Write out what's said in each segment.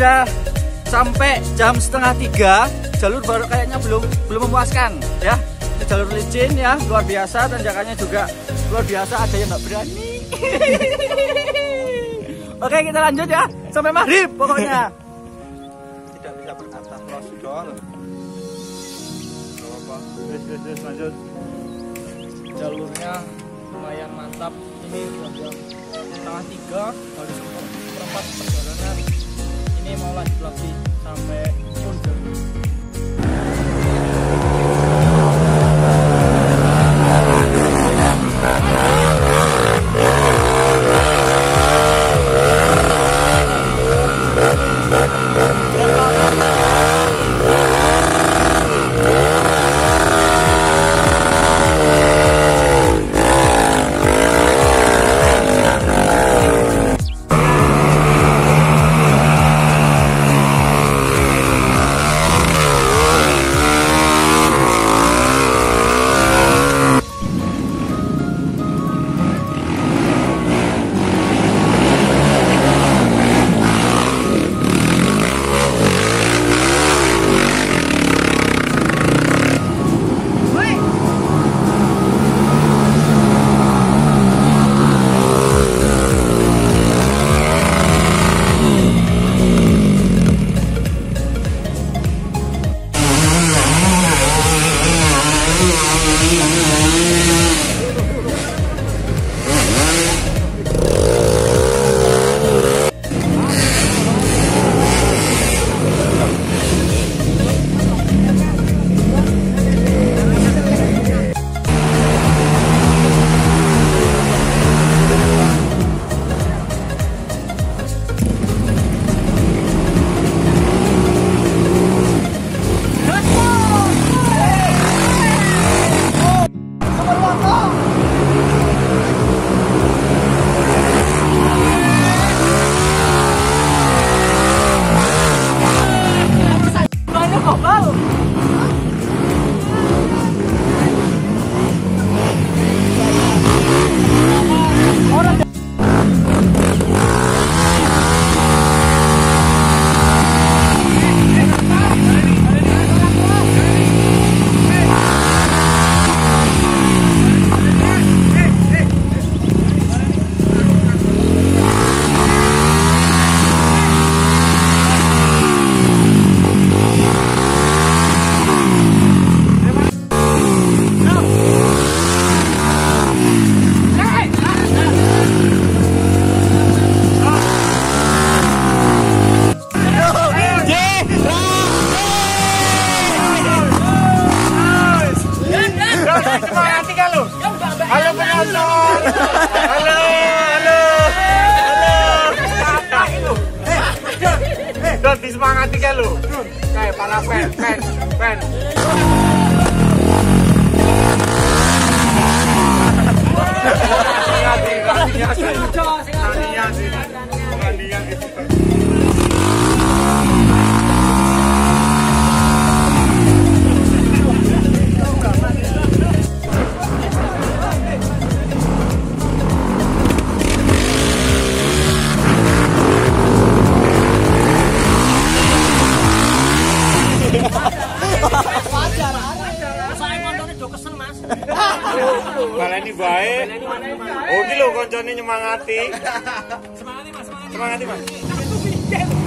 sudah sampai jam setengah tiga jalur baru kayaknya belum belum memuaskan ya. Ini jalur licin ya luar biasa. Tanjakannya juga luar biasa. Ada yang nggak berani. Oke kita lanjut ya. Sampai maghrib pokoknya. Tidak bisa berkata prosedur Yes, yes, yes, lanjut. Jalurnya lumayan mantap. Ini sudah setengah tiga baru seperempat perjalanan ini mau lanjut lagi sampai Pundel Gracias. Oh iki lho koncone nyemangati. Semangati Mas, semangati. Mas.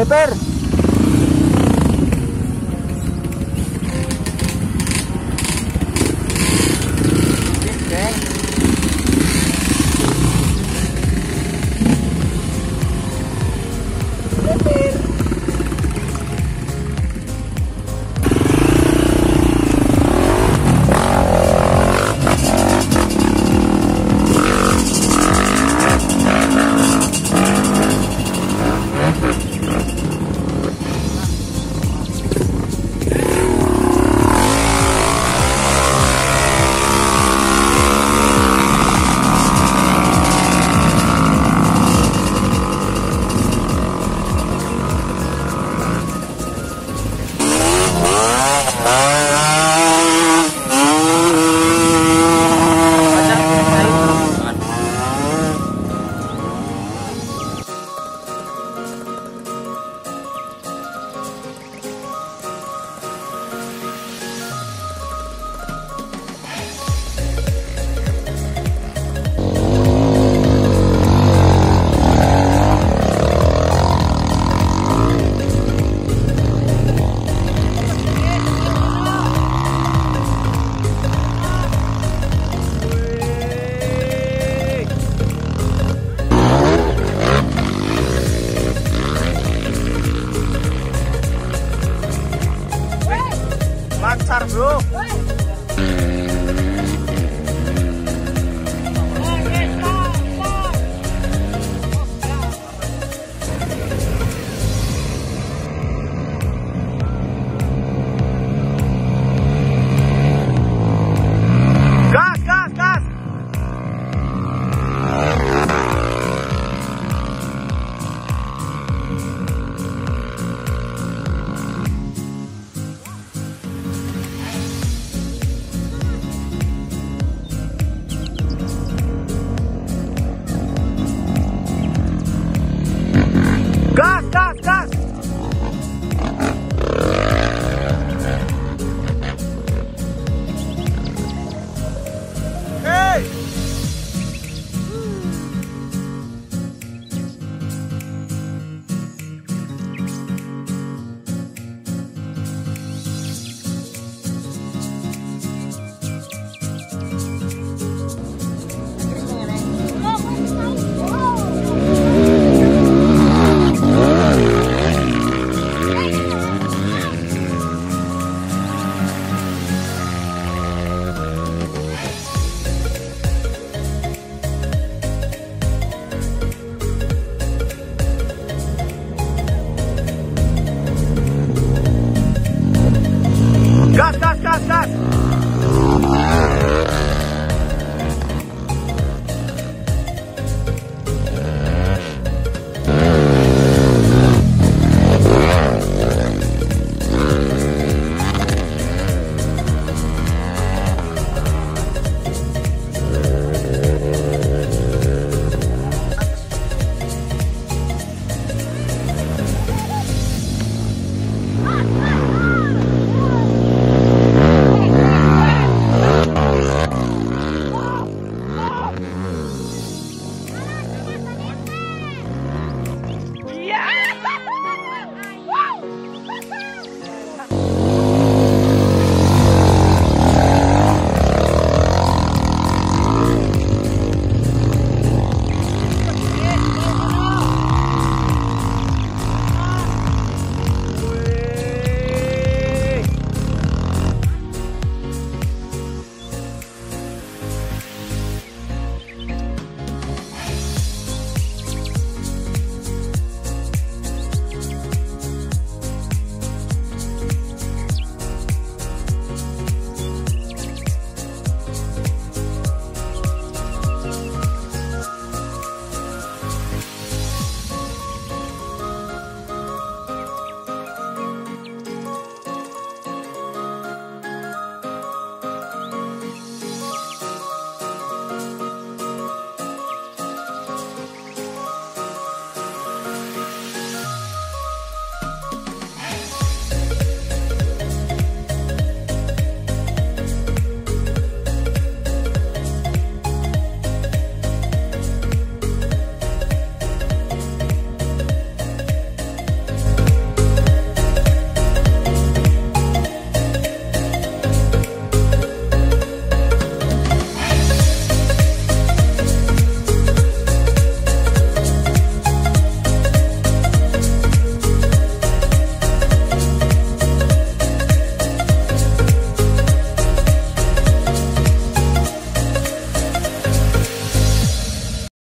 Flipper!